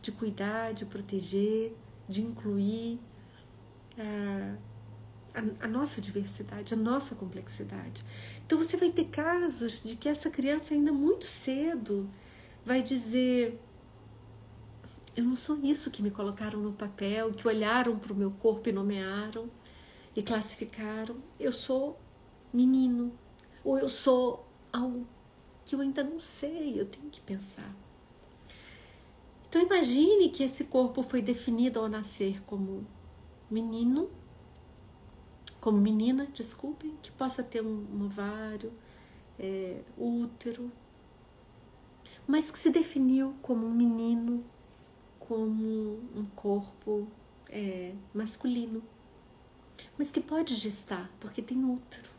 de cuidar, de proteger, de incluir a, a, a nossa diversidade, a nossa complexidade. Então você vai ter casos de que essa criança ainda muito cedo vai dizer eu não sou isso que me colocaram no papel, que olharam para o meu corpo e nomearam e classificaram. Eu sou menino, ou eu sou algo que eu ainda não sei, eu tenho que pensar. Então imagine que esse corpo foi definido ao nascer como menino, como menina, desculpem, que possa ter um ovário, é, útero, mas que se definiu como um menino, como um corpo é, masculino, mas que pode gestar, porque tem útero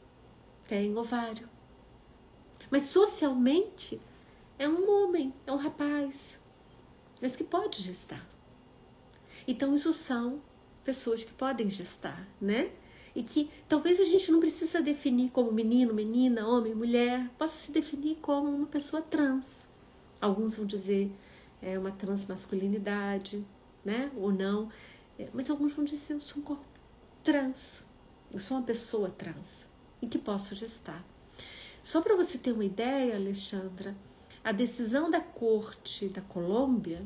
tem ovário. Mas socialmente é um homem, é um rapaz, mas que pode gestar. Então, isso são pessoas que podem gestar, né? E que talvez a gente não precisa definir como menino, menina, homem, mulher, possa se definir como uma pessoa trans. Alguns vão dizer é uma transmasculinidade, né? Ou não. É, mas alguns vão dizer eu sou um corpo trans. Eu sou uma pessoa trans e que posso gestar. Só para você ter uma ideia, Alexandra, a decisão da Corte da Colômbia,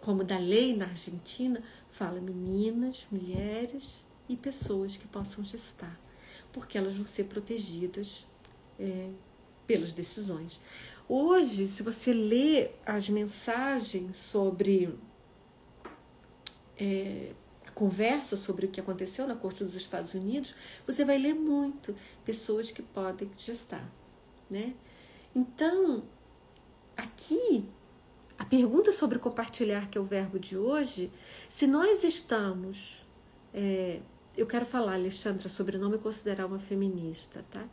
como da lei na Argentina, fala meninas, mulheres e pessoas que possam gestar, porque elas vão ser protegidas é, pelas decisões. Hoje, se você lê as mensagens sobre é, conversa sobre o que aconteceu na Corte dos Estados Unidos, você vai ler muito pessoas que podem gestar, né? Então, aqui a pergunta sobre compartilhar, que é o verbo de hoje, se nós estamos. É, eu quero falar, Alexandra, sobre não me considerar uma feminista, tá?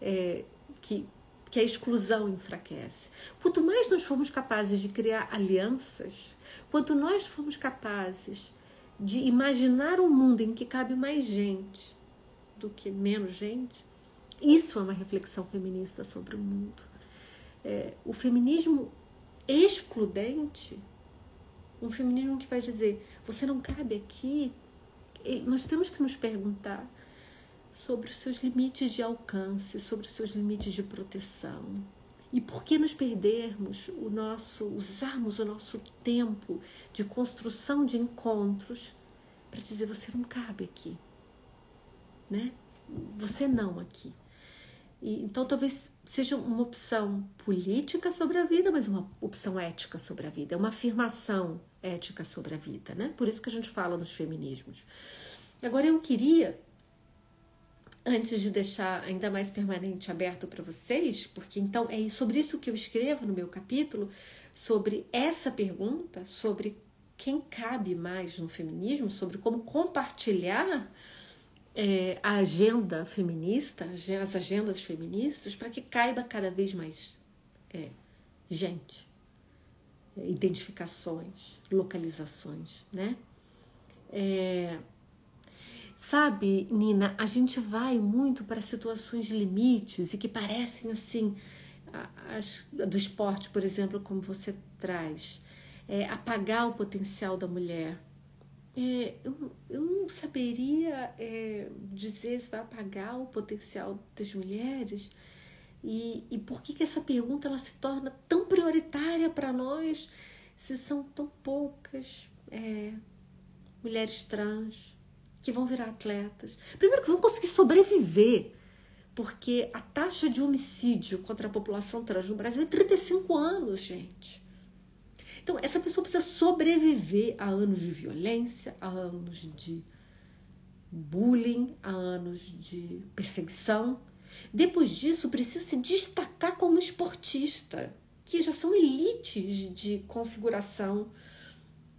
É, que, que a exclusão enfraquece. Quanto mais nós formos capazes de criar alianças, quanto nós formos capazes de imaginar um mundo em que cabe mais gente do que menos gente, isso é uma reflexão feminista sobre o mundo. É, o feminismo excludente, um feminismo que vai dizer você não cabe aqui, nós temos que nos perguntar sobre os seus limites de alcance, sobre os seus limites de proteção. E por que nos perdermos o nosso, usarmos o nosso tempo de construção de encontros para dizer você não cabe aqui, né? Você não aqui. E, então talvez seja uma opção política sobre a vida, mas uma opção ética sobre a vida, é uma afirmação ética sobre a vida, né? Por isso que a gente fala nos feminismos. Agora eu queria antes de deixar ainda mais permanente aberto para vocês, porque então é sobre isso que eu escrevo no meu capítulo, sobre essa pergunta, sobre quem cabe mais no feminismo, sobre como compartilhar é, a agenda feminista, as agendas feministas, para que caiba cada vez mais é, gente, é, identificações, localizações, né? É, Sabe, Nina, a gente vai muito para situações de limites e que parecem assim, as, do esporte, por exemplo, como você traz, é, apagar o potencial da mulher. É, eu, eu não saberia é, dizer se vai apagar o potencial das mulheres, E, e por que, que essa pergunta ela se torna tão prioritária para nós se são tão poucas é, mulheres trans que vão virar atletas? Primeiro que vão conseguir sobreviver, porque a taxa de homicídio contra a população trans no Brasil é 35 anos, gente. Então, essa pessoa precisa sobreviver a anos de violência, a anos de bullying, a anos de perseguição. Depois disso, precisa se destacar como esportista, que já são elites de configuração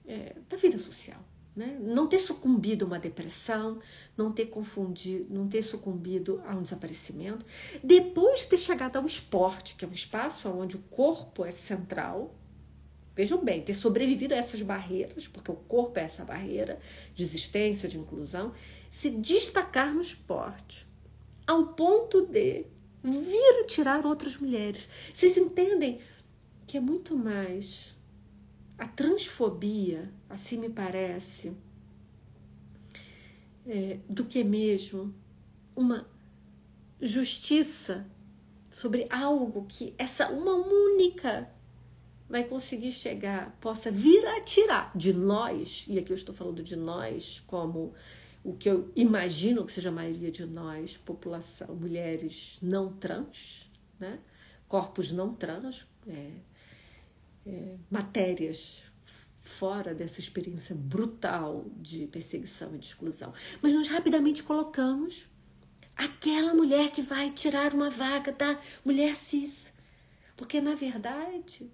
é, da vida social. Né? Não ter sucumbido a uma depressão, não ter confundido, não ter sucumbido a um desaparecimento. Depois de ter chegado ao esporte, que é um espaço onde o corpo é central, Vejam bem, ter sobrevivido a essas barreiras, porque o corpo é essa barreira de existência, de inclusão, se destacar no esporte, ao ponto de vir tirar outras mulheres. Vocês entendem que é muito mais a transfobia, assim me parece, é, do que mesmo uma justiça sobre algo que essa uma única vai conseguir chegar, possa vir a tirar de nós, e aqui eu estou falando de nós como o que eu imagino que seja a maioria de nós, população, mulheres não trans, né? corpos não trans, é, é, matérias fora dessa experiência brutal de perseguição e de exclusão. Mas nós rapidamente colocamos aquela mulher que vai tirar uma vaga da mulher cis. Porque, na verdade,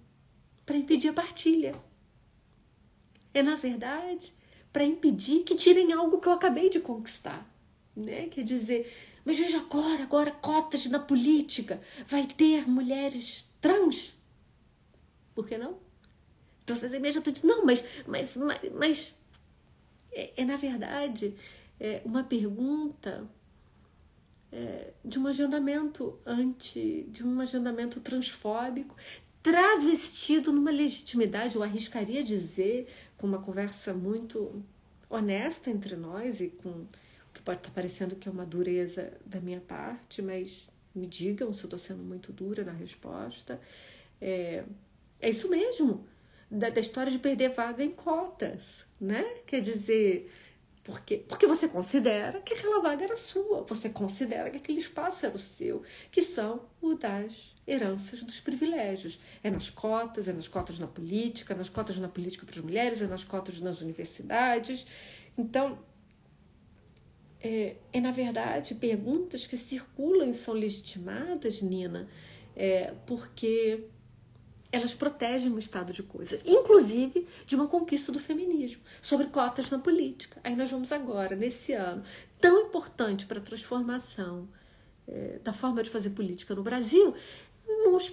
para impedir a partilha. É, na verdade, para impedir que tirem algo que eu acabei de conquistar. Né? Quer dizer, mas veja agora, agora cotas na política, vai ter mulheres trans? Por que não? Então você imediatamente, não, mas, mas, mas, mas é, é, na verdade é uma pergunta é, de um agendamento anti, de um agendamento transfóbico, travestido numa legitimidade, eu arriscaria dizer, com uma conversa muito honesta entre nós e com o que pode estar parecendo que é uma dureza da minha parte, mas me digam se eu estou sendo muito dura na resposta. É, é isso mesmo, da, da história de perder vaga em cotas, né? Quer dizer, porque, porque você considera que aquela vaga era sua, você considera que aquele espaço era o seu, que são o das heranças dos privilégios. É nas cotas, é nas cotas na política, nas cotas na política para as mulheres, é nas cotas nas universidades. Então, é, é na verdade perguntas que circulam e são legitimadas, Nina, é, porque elas protegem o estado de coisa, inclusive de uma conquista do feminismo, sobre cotas na política. Aí nós vamos agora, nesse ano, tão importante para a transformação é, da forma de fazer política no Brasil, nos,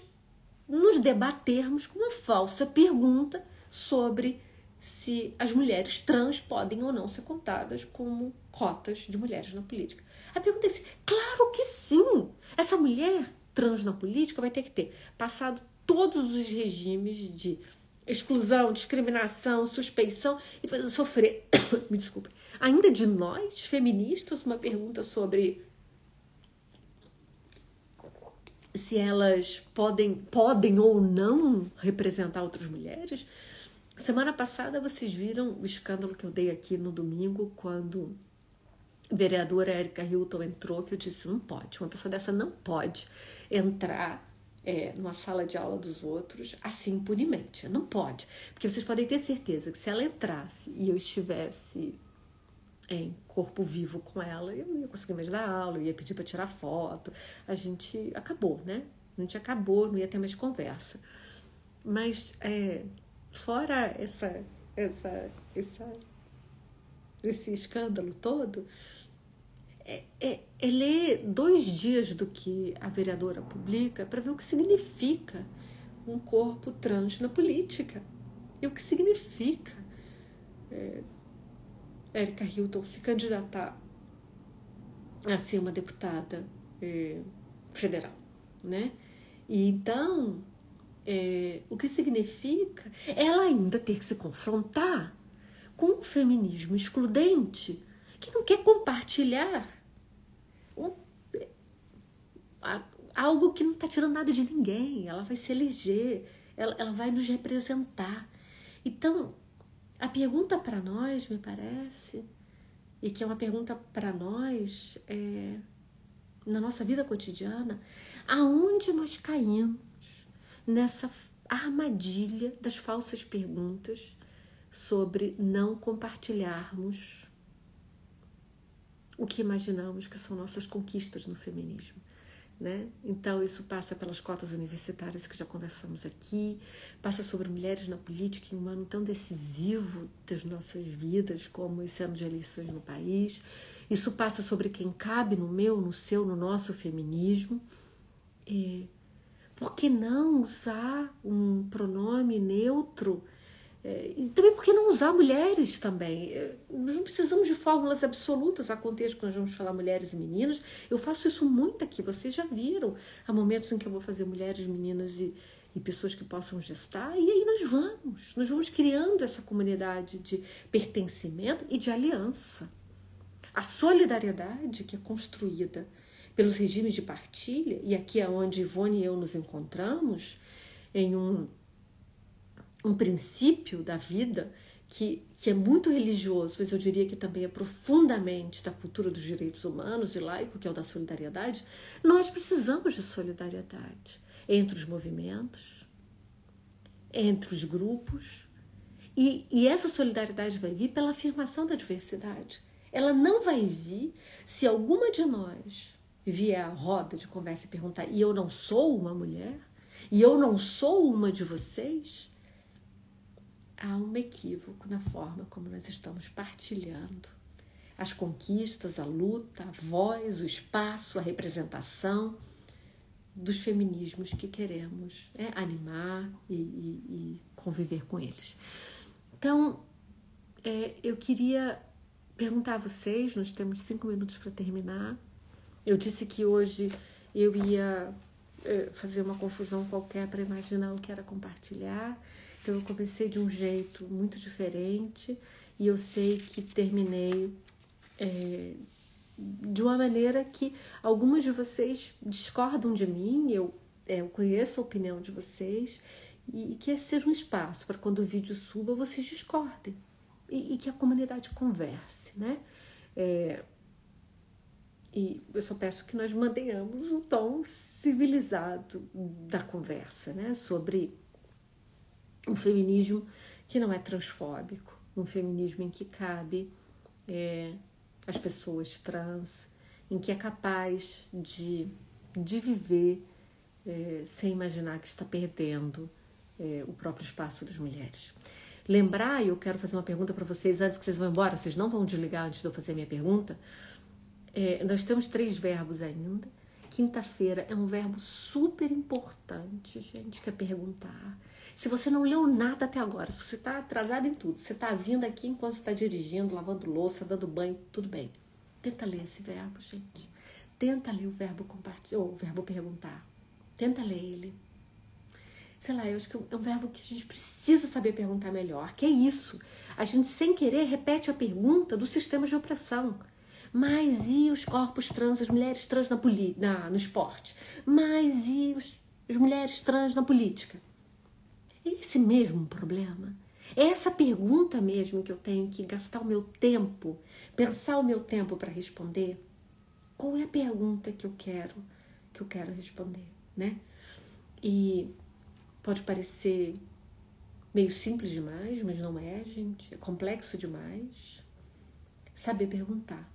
nos debatermos com uma falsa pergunta sobre se as mulheres trans podem ou não ser contadas como cotas de mulheres na política. A pergunta é assim: claro que sim! Essa mulher trans na política vai ter que ter passado todos os regimes de exclusão, discriminação, suspeição e sofrer. [coughs] Me desculpe. Ainda de nós, feministas, uma pergunta sobre se elas podem, podem ou não representar outras mulheres. Semana passada vocês viram o escândalo que eu dei aqui no domingo, quando a vereadora Erika Hilton entrou, que eu disse: não pode, uma pessoa dessa não pode entrar é, numa sala de aula dos outros assim impunemente. Não pode. Porque vocês podem ter certeza que se ela entrasse e eu estivesse em corpo vivo com ela, eu não ia conseguir mais dar aula, eu ia pedir para tirar foto. A gente acabou, né? A gente acabou, não ia ter mais conversa. Mas é, fora essa, essa, essa, esse escândalo todo, é, é, é ler dois dias do que a vereadora publica para ver o que significa um corpo trans na política. E o que significa é, Érica Hilton se candidatar a ser uma deputada é, federal, né? E então, é, o que significa ela ainda ter que se confrontar com um feminismo excludente que não quer compartilhar a, a algo que não está tirando nada de ninguém, ela vai se eleger, ela, ela vai nos representar. Então, a pergunta para nós, me parece, e que é uma pergunta para nós é, na nossa vida cotidiana, aonde nós caímos nessa armadilha das falsas perguntas sobre não compartilharmos o que imaginamos que são nossas conquistas no feminismo. Né? Então, isso passa pelas cotas universitárias que já conversamos aqui, passa sobre mulheres na política em um ano tão decisivo das nossas vidas, como esse ano de eleições no país. Isso passa sobre quem cabe no meu, no seu, no nosso feminismo. E por que não usar um pronome neutro? É, e também por que não usar mulheres também? É, nós não precisamos de fórmulas absolutas a contexto que nós vamos falar mulheres e meninas. Eu faço isso muito aqui, vocês já viram. Há momentos em que eu vou fazer mulheres, meninas e, e pessoas que possam gestar, e aí nós vamos, nós vamos criando essa comunidade de pertencimento e de aliança. A solidariedade que é construída pelos regimes de partilha, e aqui é onde Ivone e eu nos encontramos, em um um princípio da vida que, que é muito religioso, mas eu diria que também é profundamente da cultura dos direitos humanos e laico, que é o da solidariedade, nós precisamos de solidariedade entre os movimentos, entre os grupos. E, e essa solidariedade vai vir pela afirmação da diversidade. Ela não vai vir se alguma de nós vier à roda de conversa e perguntar: e eu não sou uma mulher? E eu não sou uma de vocês? Há um equívoco na forma como nós estamos partilhando as conquistas, a luta, a voz, o espaço, a representação dos feminismos que queremos né, animar e, e, e, conviver com eles. Então, é, eu queria perguntar a vocês, nós temos cinco minutos para terminar. Eu disse que hoje eu ia é, fazer uma confusão qualquer para imaginar o que era compartilhar. Então eu comecei de um jeito muito diferente e eu sei que terminei é, de uma maneira que algumas de vocês discordam de mim, eu, é, eu conheço a opinião de vocês e, que esse seja um espaço para quando o vídeo suba vocês discordem e, e que a comunidade converse, né? É, e eu só peço que nós mantenhamos um tom civilizado da conversa, né? Sobre um feminismo que não é transfóbico, um feminismo em que cabe é, as pessoas trans, em que é capaz de, de viver é, sem imaginar que está perdendo é, o próprio espaço das mulheres. Lembrar, e eu quero fazer uma pergunta para vocês antes que vocês vão embora, vocês não vão desligar antes de eu fazer minha pergunta. É, nós temos três verbos ainda. Quinta-feira é um verbo super importante, gente, que é perguntar. Se você não leu nada até agora, se você está atrasado em tudo, você está vindo aqui enquanto está dirigindo, lavando louça, dando banho, tudo bem. Tenta ler esse verbo, gente. Tenta ler o verbo compartilhar, ou o verbo perguntar. Tenta ler ele. Sei lá, eu acho que é um verbo que a gente precisa saber perguntar melhor. Que é isso? A gente, sem querer, repete a pergunta do sistema de opressão. Mas e os corpos trans, as mulheres trans na, na no esporte? Mas e os, as mulheres trans na política? É esse mesmo problema? É essa pergunta mesmo que eu tenho que gastar o meu tempo, pensar o meu tempo para responder? Qual é a pergunta que eu quero, que eu quero responder, né? E pode parecer meio simples demais, mas não é, gente. É complexo demais. Saber perguntar.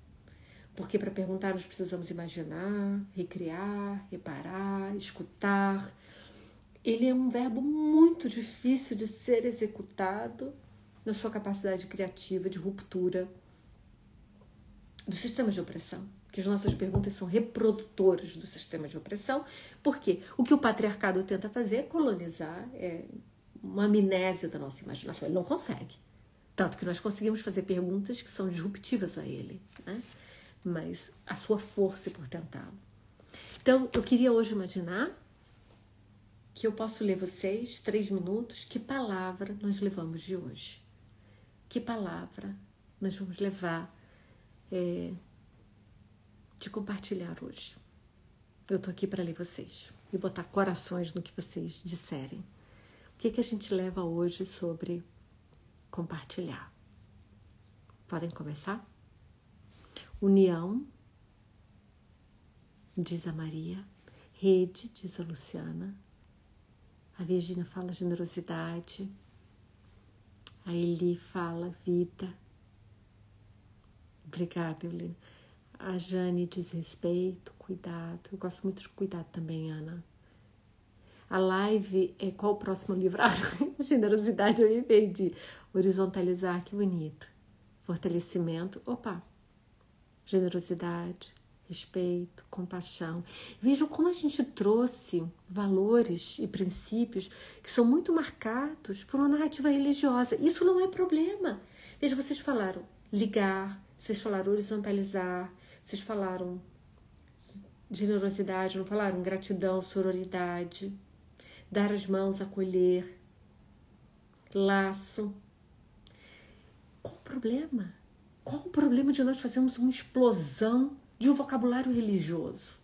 Porque para perguntar nós precisamos imaginar, recriar, reparar, escutar, ele é um verbo muito difícil de ser executado na sua capacidade criativa de ruptura do sistema de opressão. Que as nossas perguntas são reprodutoras do sistema de opressão, porque o que o patriarcado tenta fazer é colonizar, é uma amnésia da nossa imaginação. Ele não consegue. Tanto que nós conseguimos fazer perguntas que são disruptivas a ele, né? mas a sua força é por tentá-lo. Então, eu queria hoje imaginar que eu posso ler vocês três minutos. Que palavra nós levamos de hoje? Que palavra nós vamos levar é, de compartilhar hoje? eu tô aqui para ler vocês e botar corações no que vocês disserem. O que, que a gente leva hoje sobre compartilhar? Podem começar? União, diz a Maria. Rede, diz a Luciana. A Virgínia fala generosidade. A Eli fala vida. Obrigada, Evelina. A Jane diz respeito, cuidado. Eu gosto muito de cuidado também, Ana. A live é qual o próximo livro? [laughs] Ah, generosidade eu invei de horizontalizar, que bonito. Fortalecimento, opa. Generosidade, respeito, compaixão. Vejam como a gente trouxe valores e princípios que são muito marcados por uma narrativa religiosa. Isso não é problema. Veja, vocês falaram ligar, vocês falaram horizontalizar, vocês falaram generosidade, não falaram gratidão, sororidade, dar as mãos, acolher, laço. Qual o problema? Qual o problema de nós fazermos uma explosão de um vocabulário religioso?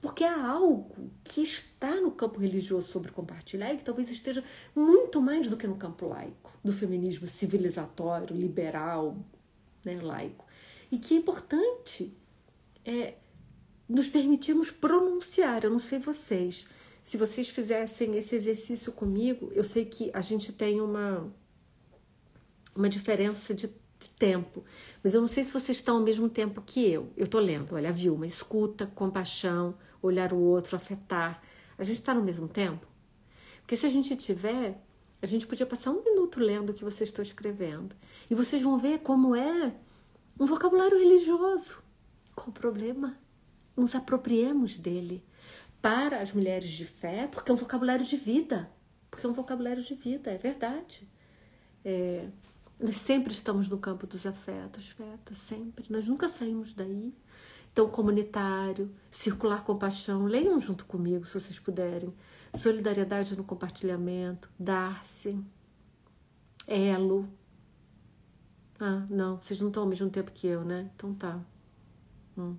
Porque há algo que está no campo religioso sobre compartilhar e que talvez esteja muito mais do que no campo laico, do feminismo civilizatório, liberal, né, laico e que é importante é, nos permitirmos pronunciar. Eu não sei vocês, se vocês fizessem esse exercício comigo, eu sei que a gente tem uma, uma diferença de, de tempo, mas eu não sei se vocês estão ao mesmo tempo que eu. Eu estou lendo, olha, Vilma, escuta, compaixão, olhar o outro, afetar. A gente está no mesmo tempo? Porque se a gente tiver, a gente podia passar um minuto lendo o que vocês estão escrevendo. E vocês vão ver como é um vocabulário religioso. Qual o problema? Nos apropriemos dele para as mulheres de fé, porque é um vocabulário de vida. Porque é um vocabulário de vida, é verdade. É, nós sempre estamos no campo dos afetos, feta, sempre. Nós nunca saímos daí. Então, comunitário, circular compaixão, leiam junto comigo, se vocês puderem. Solidariedade no compartilhamento, dar-se, elo, ah, não, vocês não estão ao mesmo tempo que eu, né? Então tá. Hum,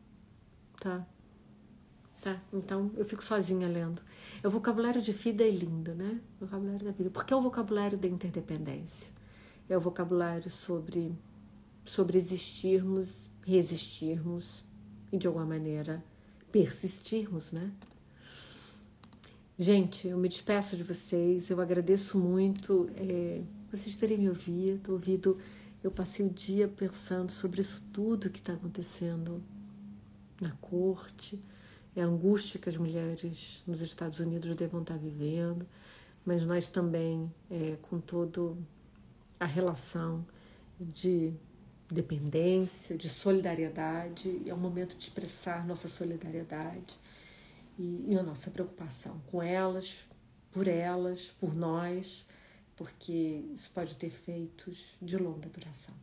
tá. Tá, então eu fico sozinha lendo. É o vocabulário de vida é lindo, né? O vocabulário da vida. Porque é o vocabulário da interdependência. É o vocabulário sobre, sobre existirmos, resistirmos e de alguma maneira persistirmos, né? Gente, eu me despeço de vocês. Eu agradeço muito é, vocês terem me ouvido, ouvido eu passei o dia pensando sobre isso tudo que está acontecendo na corte, é a angústia que as mulheres nos Estados Unidos devam estar vivendo, mas nós também, é, com toda a relação de dependência, de solidariedade, é um momento de expressar nossa solidariedade e, e a nossa preocupação com elas, por elas, por nós porque isso pode ter efeitos de longa duração.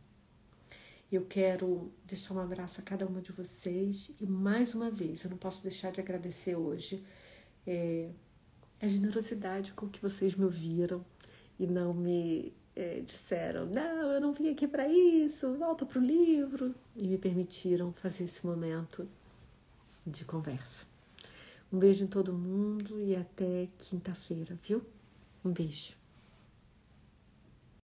Eu quero deixar um abraço a cada uma de vocês e mais uma vez, eu não posso deixar de agradecer hoje é, a generosidade com que vocês me ouviram e não me é, disseram, não, eu não vim aqui para isso, volta para o livro, e me permitiram fazer esse momento de conversa. Um beijo em todo mundo e até quinta-feira, viu? Um beijo.